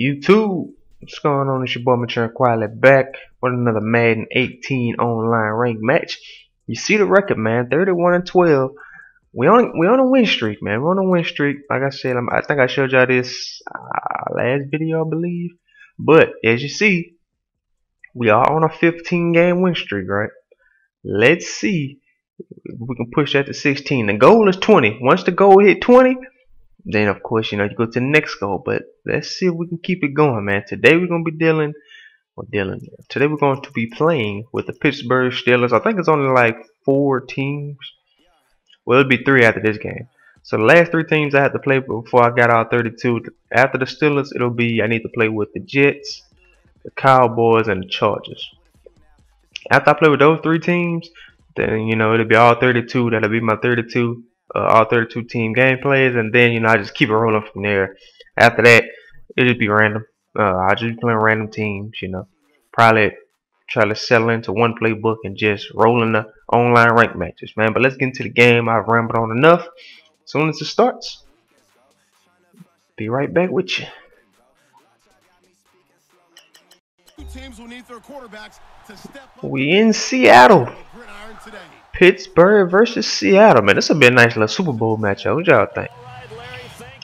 YouTube, what's going on? It's your boy Maturin Quietly back with another Madden 18 online rank match. You see the record, man, 31 and 12. We on we on a win streak, man. We're on a win streak. Like I said, i think I showed y'all this uh, last video, I believe. But as you see, we are on a 15 game win streak, right? Let's see if we can push that to 16. The goal is 20. Once the goal hit 20, then of course you know you go to the next goal but let's see if we can keep it going man. Today we're gonna be dealing or dealing. Today we're going to be playing with the Pittsburgh Steelers. I think it's only like four teams. Well it'll be three after this game. So the last three teams I had to play before I got out 32 after the Steelers it'll be I need to play with the Jets the Cowboys and the Chargers. After I play with those three teams then you know it'll be all 32 that'll be my 32 uh, all 32 team gameplays, and then you know I just keep it rolling from there. After that, it just be random. Uh, I just be playing random teams, you know. Probably try to settle into one playbook and just rolling the online rank matches, man. But let's get into the game. I've rambled on enough. As soon as it starts, be right back with you. We in Seattle. Pittsburgh versus Seattle, man. This will be a nice little Super Bowl matchup. What y'all think?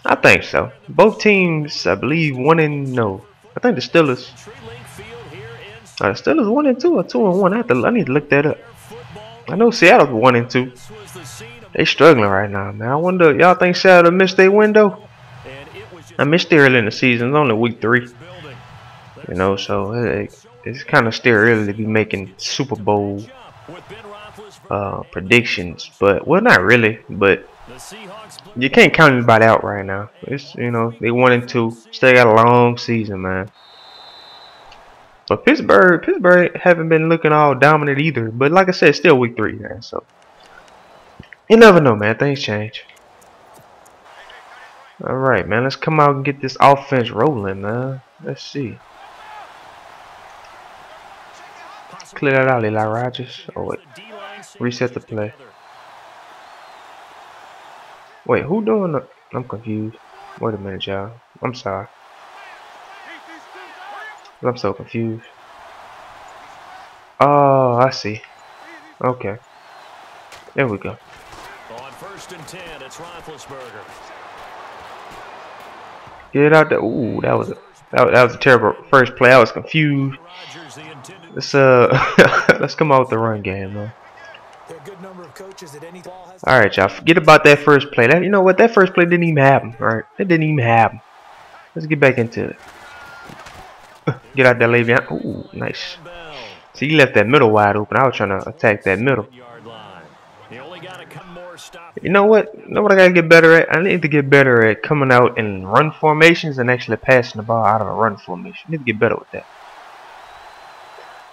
I think so. Both teams, I believe, one and no. I think the Steelers. Uh, the Steelers one and two or two and one. I have to. I need to look that up. I know Seattle's one and two. They struggling right now, man. I wonder, y'all think Seattle missed their window? I missed it early in the season. It's only week three. You know, so it, it's kind of still early to be making Super Bowl uh, predictions, but well, not really, but you can't count anybody out right now. It's you know they and two, still got a long season, man. But Pittsburgh, Pittsburgh haven't been looking all dominant either. But like I said, still week three, man. So you never know, man. Things change. All right, man. Let's come out and get this offense rolling, man. Let's see. Clear that out, Eli Rogers. Oh wait. Reset the play. Wait, who doing the... I'm confused. Wait a minute, y'all. I'm sorry. I'm so confused. Oh, I see. Okay. There we go. On first and ten, it's Roethlisberger. Get out there. Ooh, that was a that, that was a terrible first play. I was confused. Let's uh let's come out with the run game, man. All right, y'all. Forget about that first play. That you know what? That first play didn't even happen. All right, it didn't even happen. Let's get back into it. get out there, Le'Veon. Ooh, nice. See, he left that middle wide open. I was trying to attack that middle. You know what? You know what I gotta get better at? I need to get better at coming out in run formations and actually passing the ball out of a run formation. I need to get better with that.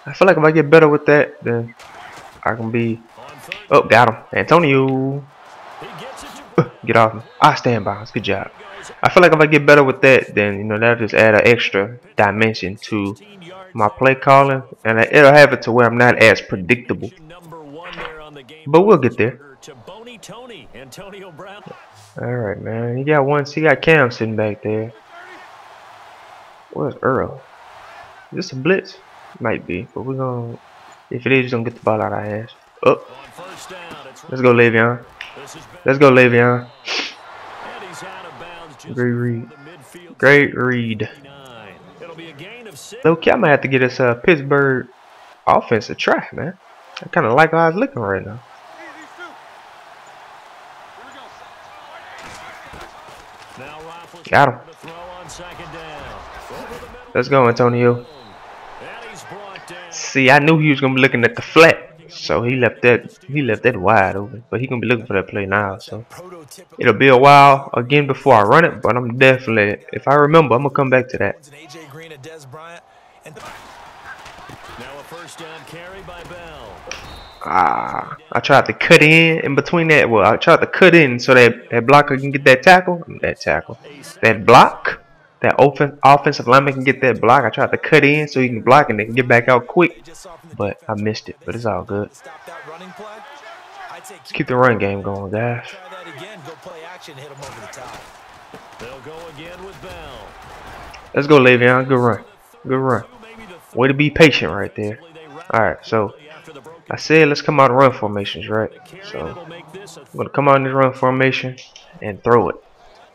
I feel like if I get better with that, then I can be Oh, got him. Antonio. get off me. I stand by. Good job. I feel like if I get better with that, then, you know, that'll just add an extra dimension to my play calling. And it'll have it to where I'm not as predictable. But we'll get there. Alright, man. He got one. He got Cam sitting back there. Where's Earl? Is this a blitz? Might be. But we're to... If it is, we're to get the ball out of our. Oh. Let's go, Le'Veon. Let's go, Le'Veon. Great read. Great read. Low key, I might have to get us a uh, Pittsburgh offense a try, man. I kind of like how I was looking right now. Got him. Let's go, Antonio. See, I knew he was going to be looking at the flat. So he left that he left that wide open. But he gonna be looking for that play now. So it'll be a while again before I run it, but I'm definitely if I remember I'm gonna come back to that. Ah, I tried to cut in in between that. Well, I tried to cut in so that that blocker can get that tackle. That tackle, that block that open offensive lineman can get that block. I tried to cut in so he can block and they can get back out quick, but I missed it. But it's all good. Let's keep the run game going, guys. Let's go, Le'Veon. Good run. Good run. Way to be patient right there. Alright, so I said let's come out of run formations, right? So I'm gonna come out in this run formation and throw it.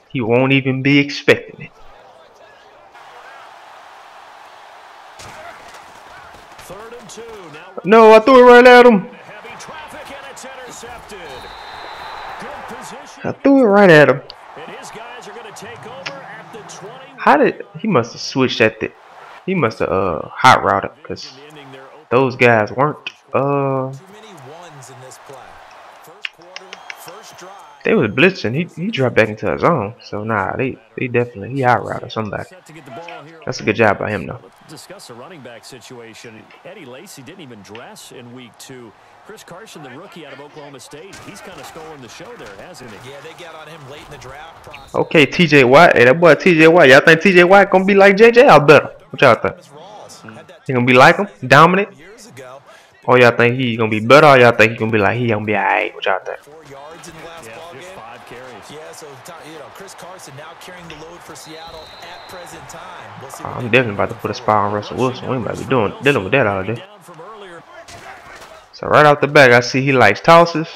He won't even be expecting it. No, I threw it right at him. I threw it right at him. How did he must have switched at the he must have uh hot routed because those guys weren't uh they was blitzing. He he dropped back into his zone. So nah, they they definitely he hot routed somebody. That's a good job by him though. Discuss the running back situation. Eddie Lacy didn't even dress in week two. Chris Carson, the rookie out of Oklahoma State, he's kind of stolen the show there, hasn't he? Yeah, they got on him late in the draft process. Okay, TJ Watt. Hey, that boy TJ Watt. Y'all think TJ Watt gonna be like JJ? I better. What y'all think? He gonna be like him? Dominant? Years Or oh, y'all think he gonna be better? Or y'all think he gonna be like he gonna be alright? What y'all think? So you know, Chris Carson now carrying the load for Seattle at present time. We'll see. I'm definitely about to put a spy on Russell Wilson. We ain't about to be doing dealing with that all day. Down. So right off the back, I see he likes tosses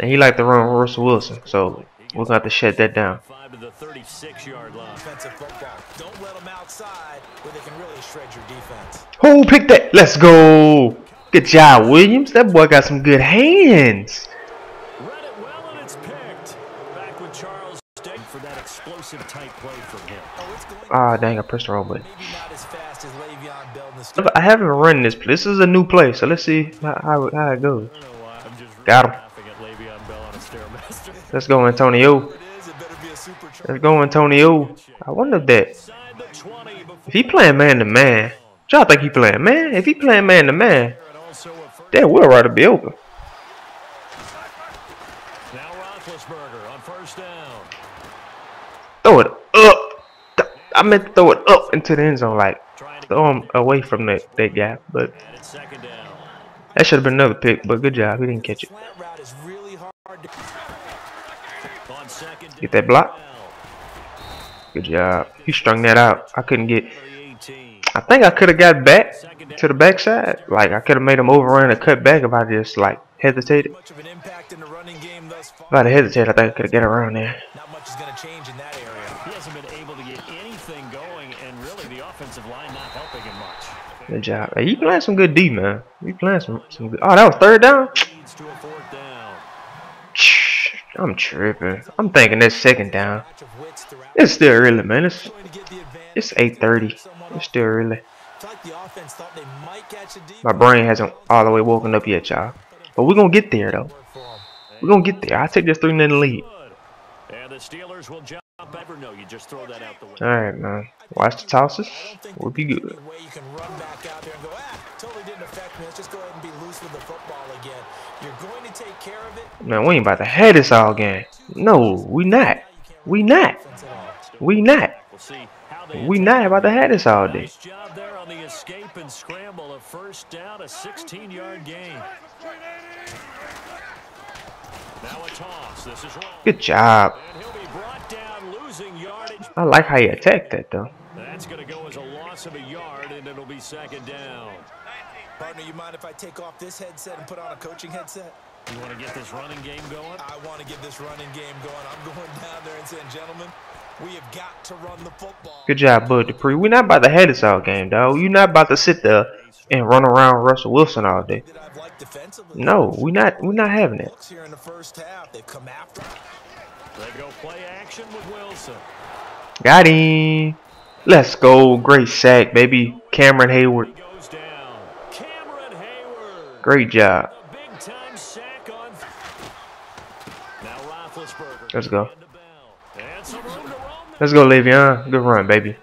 and he like to run Russell Wilson. So we're gonna have to shut that down. Five to the 36-yard line. defensive football. Don't let them outside where they can really shred your defense. Who picked that? Let's go. Good job, Williams. That boy got some good hands. Explosive tight play from him. Oh, it's going Ah, dang, I pressed the wrong button. maybe not as fast as Le'Veon Bell in the I haven't run this. This is a new play, so let's see how, how, how it goes. I don't know why. I'm just Got him. laughing at Le'Veon Bell on a Stairmaster. Let's go, Antonio. It is. It better be a super truck. Let's go, Antonio. I wonder if that Inside the 20 before if he playing man to man. Y'all think he playing man? If he playing man to man, and also a that will right to be open. Now Roethlisberger on first down. Throw it up. I meant to throw it up into the end zone, like throw him away from that, that guy. But that should have been another pick. But good job, he didn't catch it. Get that block. Good job. He strung that out. I couldn't get. I think I could have got back to the backside. Like I could have made him overrun and cut back if I just like hesitated. If I'd hesitated, I think I could have got around there. Not much is going to change in that area. He hasn't been able to get anything going, and really the offensive line not helping him much. Good job. Hey, you playing some good D, man. You playing some some good. Oh, that was third down. I'm tripping. I'm thinking that's second down. It's still early, man. It's it's 8:30. It's still early. My brain hasn't all the way woken up yet, y'all. But we're gonna get there though. We're gonna get there. I take this three nothing lead. Good. And the Steelers will jump. Ever no, you just throw that out the window. All right, man. Watch the tosses. We'll be good. way you can run back out there and go, ah, totally didn't affect me. Let's just go ahead and be loose with the football again. You're going to take care of it. Man, we ain't about to have this all game. No, we not. We not. Offense at all. We not. We'll see how they We not about to have this all day. Nice job there on the escape and scramble. A first down, a 16-yard gain. Now a toss. This is wrong. Good job. And he'll be brought down, losing yardage. I like how you attacked that though. That's going to go as a loss of a yard, and it'll be second down. Partner, you mind if I take off this headset and put on a coaching headset? You want to get this running game going? I want to get this running game going. I'm going down there and saying, gentlemen, we have got to run the football. Good job, Bud Dupree. We're not about to head this all game, dog. You're not about to sit there and run around Russell Wilson all day. That I've liked defensively. No, we're not. We're not having that. They go play action with Wilson. Got him. Let's go. Great sack, baby. Cameron Heyward. He goes down. Cameron Heyward. Great job. A big time sack on. Now Roethlisberger. Let's go. into Bell. And some room to roam. Let's go, Le'Veon. Good run, baby.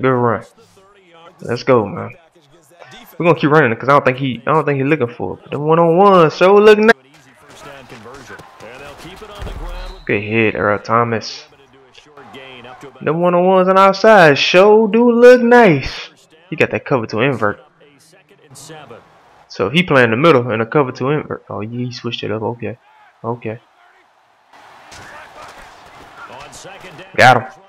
Good run. across the 30 yards. Let's go, man. Package against that defense. We're gonna keep running because I don't think he. I don't think he's looking for it. But the one on one, so look nice. An easy first down conversion. And they'll keep it on the ground with Good hit, Earl Thomas. a short gain up The one on ones on outside, show do look nice. He got that cover to invert. a second and seven. So he playing the middle and a cover to invert. Oh, he switched it up. Okay, okay. On second down. Got him.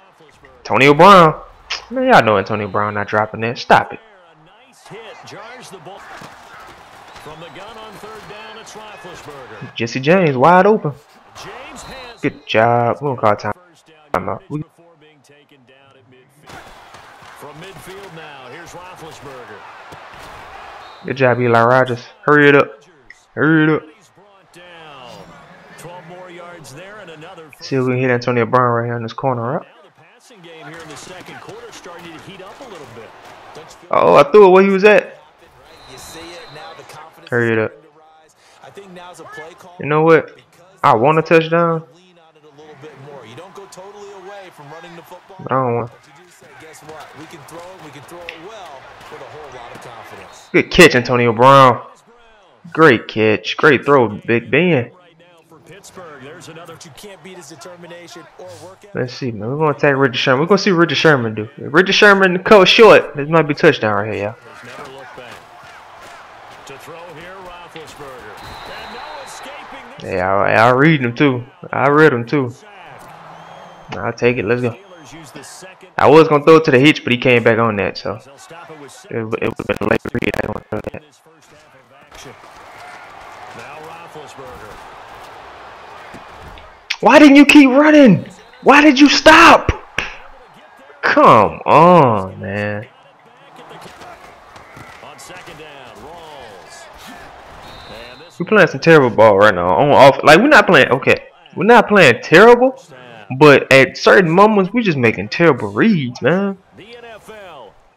Antonio Brown. Man, y'all know Antonio Brown not dropping that. Stop it. Nice hit jars the ball. From the gun on third down, it's Roethlisberger. Jesse James wide open. Good job. Gonna call time. first down Time out. yards We- before being taken down at midfield. From midfield now, here's Roethlisberger. Good job, Eli Rogers. Hurry it up. Hurry it up. He's brought down. 12 more yards there and another first See if we can hit Antonio Brown right here in this corner. Up. Now the passing game here in the second quarter starting to heat up a little bit. Don't you feel Oh, I threw it where he was at. right? You see it now. The confidence Hurry it up. starting to rise. I think now's a play call. You know what? I want a touchdown, of confidence. Good catch, Antonio Brown. Great catch. Great throw, Big Ben. Right now for Pittsburgh. There's another But you can't beat his determination or work. Let's see, man. We're gonna attack Richard Sherman. We're gonna see Richard Sherman do. If Richard Sherman cut short. This might be touchdown right here, y'all. has never looked back. To throw here, Roethlisberger. And no escaping this Yeah, I, I read them too. I read them too. I'll take it. Let's go. Steelers use the second. I was gonna throw it to the hitch, but he came back on that, so it with six it, it would have been a late read. I don't throw that. first half of action. Now Roethlisberger. Why didn't you keep running? Why did you stop? Come on, man. On second down, Rawls. And this We're playing some terrible ball right now. On off, like we're not playing. Okay, we're not playing terrible. But at certain moments we're just making terrible reads, man.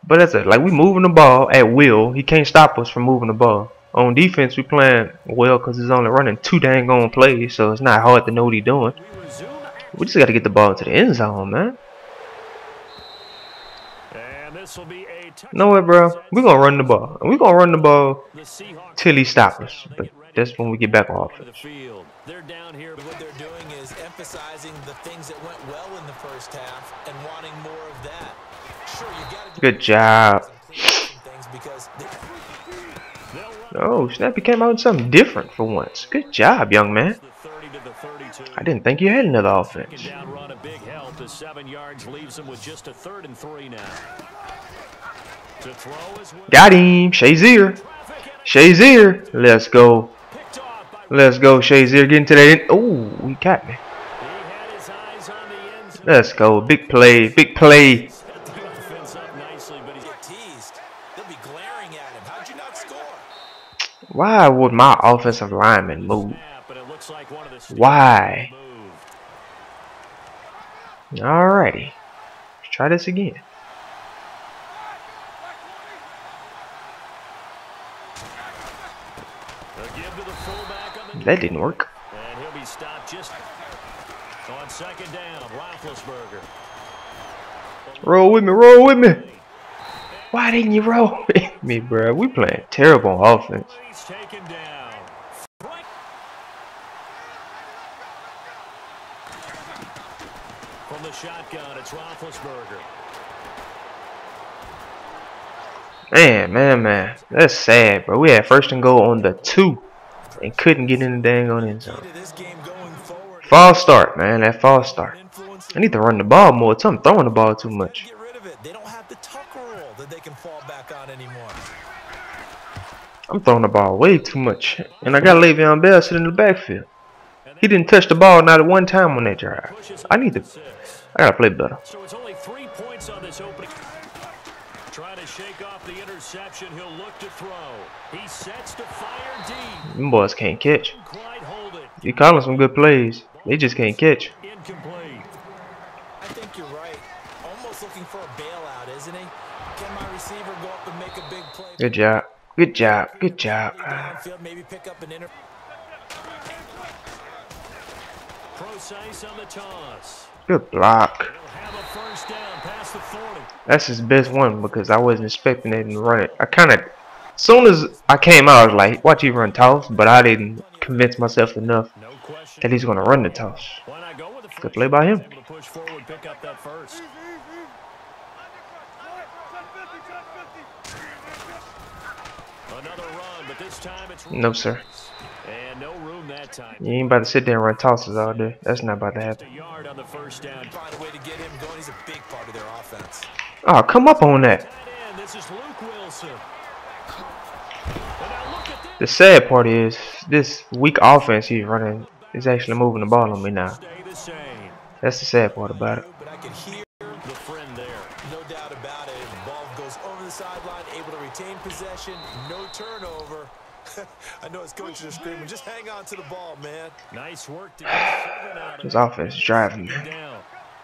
But that's it. Like we moving the ball at will. He can't stop us from moving the ball. On defense, we playing well because he's only running two dang on plays, so it's not hard to know what he's doing. We just got to get the ball to the end zone, man. No what, bro? We're gonna run the ball. We're gonna run the ball till he stops us. But that's when we get back off. to emphasizing the things that went well in the first half and wanting more of that. Sure, you got to Good job. things because they, Oh, Snappy came out with something different for once. Good job, young man. the 30 to the 32. I didn't think you had another Second offense. down run, a big help. The seven yards leaves them with just a third and three now. To throw is Got him, Shazier. traffic and Shazier. Let's go. picked off by Let's go, Shazier. Get into that. Oh, he got me. He had his eyes on the end zone. Let's go. Big play. Big play. Why would my offensive lineman move? Why? Alrighty. Let's try this again. That didn't work. On second down. Roethlisberger. Roll with me. Roll with me. Why didn't you roll with me, bro? We playing terrible offense. He's taken down. Right. From the shotgun, it's Roethlisberger. Man, man, man. That's sad, bro. We had first and goal on the two and couldn't get in the dang on end zone. False start, man. That false start. I need to run the ball more. I'm throwing the ball too much. Get rid of it. They don't have the tucker roll that they can fall back on anymore. I'm throwing the ball way too much. And I got Le'Veon Bell sitting in the backfield. He didn't touch the ball not at one time on that drive. I need to. I gotta play better. So it's only three points on this opening. Trying to shake off the interception. He'll look to throw. He sets to fire deep. Them boys can't catch. Quite hold it. You calling some good plays. They just can't catch. Incomplete. I think you're right. Almost looking for a bailout, isn't he? Can my receiver go up and make a big play? Good job. Good job. Good job. Maybe pick up an inter. Precise on the toss. Good block. He'll have a first down past the 40. That's his best one because I wasn't expecting it to run it. I kind of, As soon as I came out, I was like, watch you run toss, but I didn't convince myself enough that he's going to run the toss. Why not go with the Good play by him. Able to push forward, pick up that first. Another run, but this time it's No, sir. and no room that time. You ain't about to sit there and run tosses all day. That's not about to Just happen. Ah, come up on the first down. Find a way to get him going. He's a big part of their offense. Oh, come up on that. Tight end, this is Luke Wilson. And now look at this. The sad part is this weak offense he's running is actually moving the ball on me now. Stay the same. That's the sad part about it. But I can hear The friend there. no doubt about it. Ball goes over the sideline, able to retain possession, no turnover. I know his coaches are screaming, just hang on to the ball, man. Nice work to get seven out of This it. offense is driving me.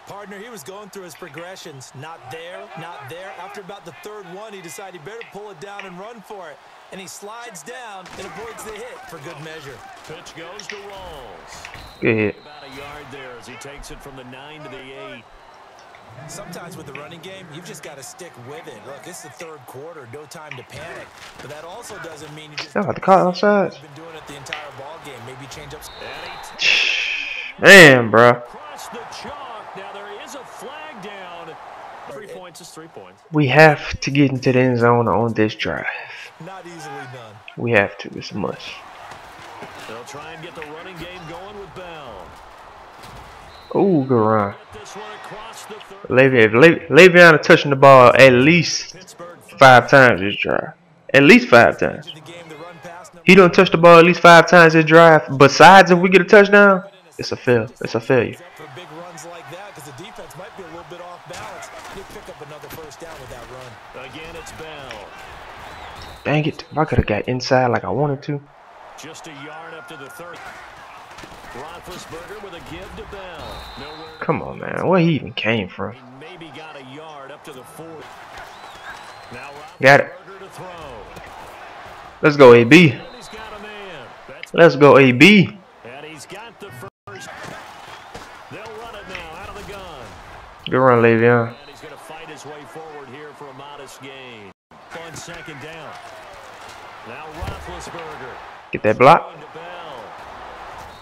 Down. Partner, he was going through his progressions. Not there, not there. After about the third one, he decided he better pull it down and run for it. And he slides down and avoids the hit for good measure. Pitch goes to Rawls. Good hit. About a yard there as he takes it from the nine to the eight. Sometimes with the running game, you've just got to stick with it. Look, it's the third quarter, no time to panic. But that also doesn't mean you just Y'all got the call outside. You've been doing it the entire ball game. Maybe change up. And he t- Damn, bro. across the chalk. Now there is a flag down. Three points is three points. We have to get into the end zone on this drive. Not easily done. We have to. It's a must. They'll try and get the running game going with Bell. Ooh, good run. Get this one across the third. Le'Veon, Le- Le'Veon is touching the ball at least five times this drive. At least five times. To the game, the run pass. No, He don't touch the ball at least five times this drive. Besides, if we get a touchdown, it's a fail. It's a failure. He's up for big runs like that because the defense might be a little bit off balance. He'll pick up another first down with that run. Again, it's Bell. Dang it. If I could have got inside like I wanted to. Just a yard up to the third. Roethlisberger with a give to Bell. Nowhere. Come on, man. Where he even came from? Maybe got a yard up to the four. Now Got it. To throw. Let's go, AB. And he's got a man. That's Let's go, AB. and he's got the first. They'll run it now out of the gun. Good run, Le'Veon. And he's going to fight his way forward here for a modest gain. On second down. Now Roethlisberger. Get that block.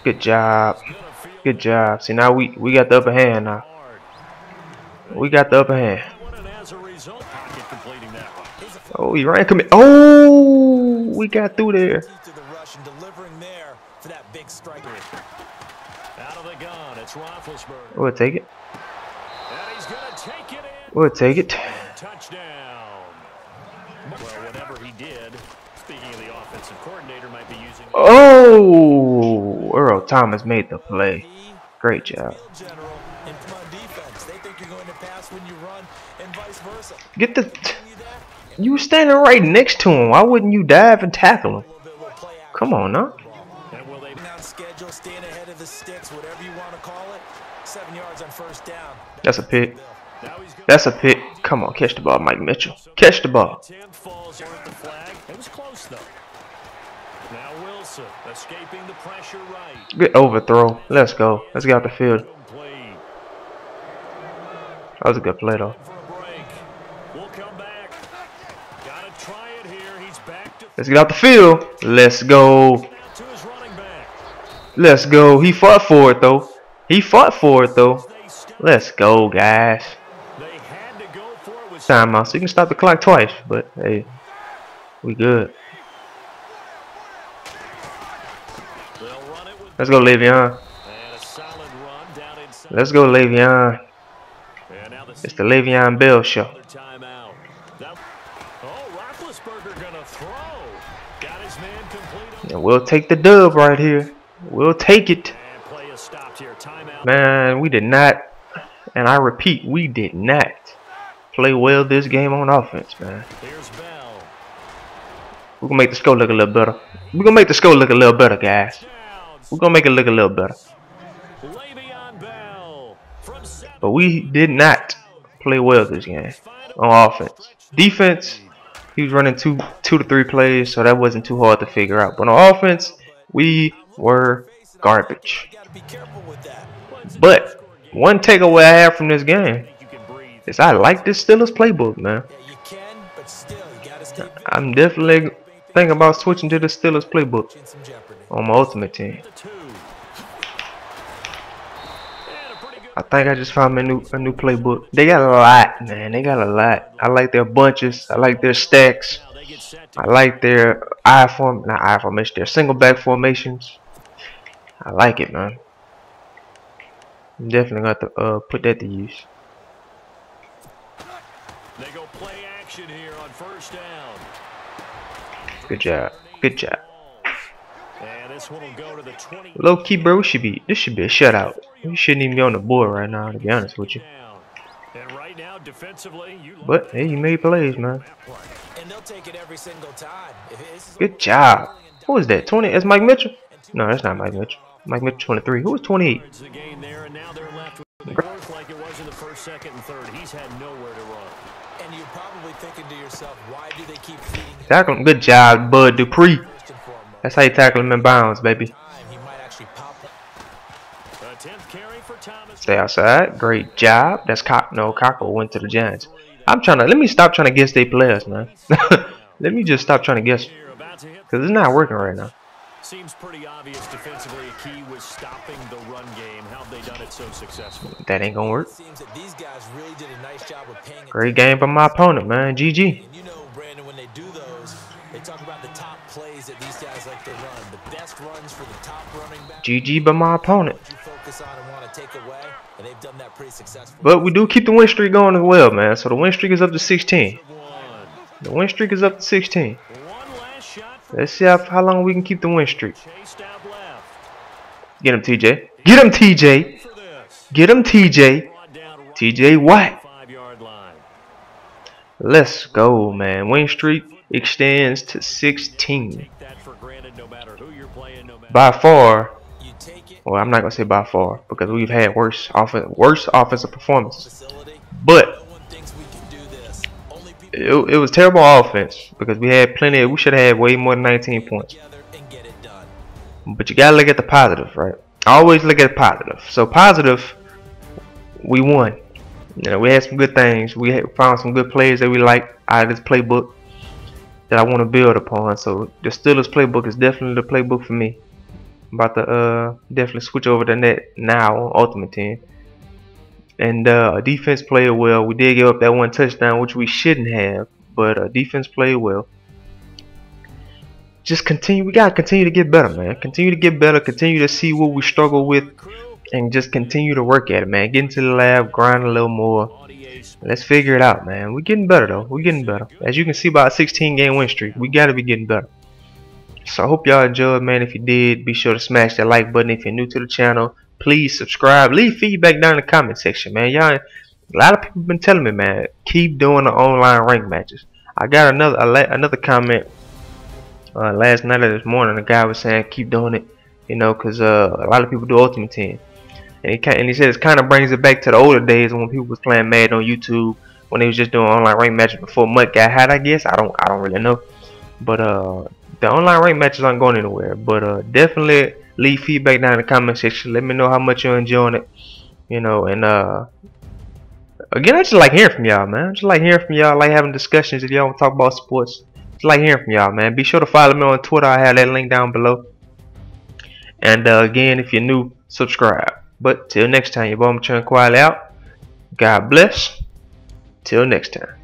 Good job. Good job. See, now we, we got the upper hand now. We got the upper hand. Oh, he ran commit. Oh, we got through there. We'll take it. We'll take it. Touchdown. Well, whatever he did, speaking of the offensive coordinator, might be using. Oh, Earl Thomas made the play. Great job. general, and come on defense. They think you're going to pass when you run and vice versa. Get the. You were standing right next to him. Why wouldn't you dive and tackle him? a little bit, little play action. Come on, now. And will they? Being on schedule, staying ahead of the sticks, whatever you want to call it. Seven yards on first down. That's a pick. Now he's going That's a pick. Come on, catch the ball, Mike Mitchell. Catch the ball. Tenth falls here at the flag. It was close though. Now Wilson escaping the pressure right. Good overthrow. Let's go. Let's get out the field. That was a good play, though. for a break. We'll come back. Gotta try it here. He's back to Let's get out the field. Let's go. out to his running back. Let's go. He fought for it, though. He fought for it, though. Let's go, guys. They had to go for it with Timeout. So you can stop the clock twice, but hey, we good. They'll run it with Let's go, Le'Veon. Let's go, Le'Veon. It's the Le'Veon Bell show. And we'll take the dub right here. We'll take it. Man, we did not, and I repeat, we did not play well this game on offense, man. We're gonna make the score look a little better. We're gonna make the score look a little better, guys. We're gonna make it look a little better. But we did not play well this game on offense. Defense, he was running two, two to three plays, so that wasn't too hard to figure out. But on offense, we were garbage. But one takeaway I have from this game is I like this Steelers playbook, man. I'm definitely thinking about switching to the Steelers playbook. On my ultimate team. The two. And a pretty good. I think I just found a new a new playbook. They got a lot, man. They got a lot. I like their bunches. I like their stacks. Now they they get set to I like their I form, not I formation, their single back formations. I like it, man. I'm definitely got to uh, put that to use. They go play action here on first down. Good job. Good job. And this one will go to the 20. Low key, bro, we should be. This should be a shutout. We shouldn't even be on the board right now, to be honest with you. And right now, defensively, you But hey, you made plays, man. And they'll take it every single time. If this is Good job. Who is that? 20? That's Mike Mitchell? No, that's not Mike Mitchell. Mike Mitchell 23. Who was 28? yards the gain there, and now they're left with the growth like it was in the first, second, and third. He's had nowhere to run. And you're probably thinking to yourself, why do they keep feeding him Tackle him. Good job, Bud Dupree. First and foremost? That's how you tackle him in bounds, baby. Time, he might actually pop A 10th carry for Thomas. Stay outside. Great job. That's Cock. No, Cockle went to the Giants. I'm trying to. Let me stop trying to guess their players, man. let me just stop trying to guess. Here, about to hit. Because it's not working right now. Seems pretty obvious defensively. A key was stopping the run game. How have they done it so successfully? That ain't going to work. It seems that these guys really a nice job of Great game by my opponent, man. GG. GG by my opponent. you focus on and want to take away, and they've done that pretty successfully. But we do keep the win streak going as well, man. So the win streak is up to 16. The win streak is up to 16. One last shot for Let's see how, how long we can keep the win streak. chased out left. Get him, TJ. Get him, TJ. Get him, TJ. Brought down right TJ Watt. Let's go, man. Win streak extends to 16. Take that for granted no matter who you're playing, no matter By far, You take it, well, I'm not gonna say by far because we've had worse offen worse offensive performances. But it, it was terrible offense because we had plenty. Of, we should have had way more than 19 points. But you gotta look at the positive, right? Always look at the positive. So positive, we won. You know, we had some good things. We had found some good players that we like out of this playbook that I want to build upon. So the Steelers playbook is definitely the playbook for me. About to uh definitely switch over the net now on Ultimate Team. And uh, defense played well. We did give up that one touchdown, which we shouldn't have, but uh, defense played well just continue. We gotta continue to get better, man. Continue to get better. Continue to see what we struggle with, and just continue to work at it, man. Get into the lab, grind a little more. Let's figure it out, man. We're getting better though. We're getting better. As you can see by a 16 game win streak, we gotta be getting better. So I hope y'all enjoyed, man. If you did, be sure to smash that like button. If you're new to the channel, please subscribe. Leave feedback down in the comment section, man. Y'all, a lot of people been telling me, man, keep doing the online rank matches. I got another another comment uh, last night or this morning. A guy was saying keep doing it, you know, cause uh, a lot of people do Ultimate Team, and he and he said it kind of brings it back to the older days when people was playing Mad on YouTube when they was just doing online rank matches before MUT got hot. I guess I don't I don't really know, but uh, the online rank matches aren't going anywhere. But uh, definitely leave feedback down in the comment section. Let me know how much you're enjoying it, you know, and uh. Again, I just like hearing from y'all, man. I just like hearing from y'all, like having discussions if y'all want to talk about sports. Just like hearing from y'all, man. Be sure to follow me on Twitter. I have that link down below. And uh, again, if you're new, subscribe. But till next time, your boy Maturin Quietly out. God bless. Till next time.